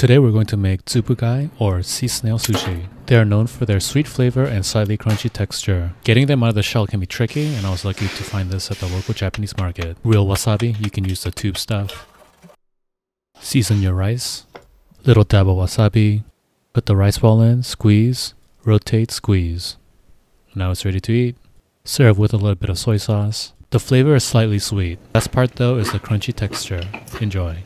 Today we're going to make tsubugai or sea snail sushi. They are known for their sweet flavor and slightly crunchy texture. Getting them out of the shell can be tricky and I was lucky to find this at the local Japanese market. Real wasabi, you can use the tube stuff. Season your rice. Little dab of wasabi. Put the rice ball in, squeeze, rotate, squeeze. Now it's ready to eat. Serve with a little bit of soy sauce. The flavor is slightly sweet. Best part though is the crunchy texture. Enjoy.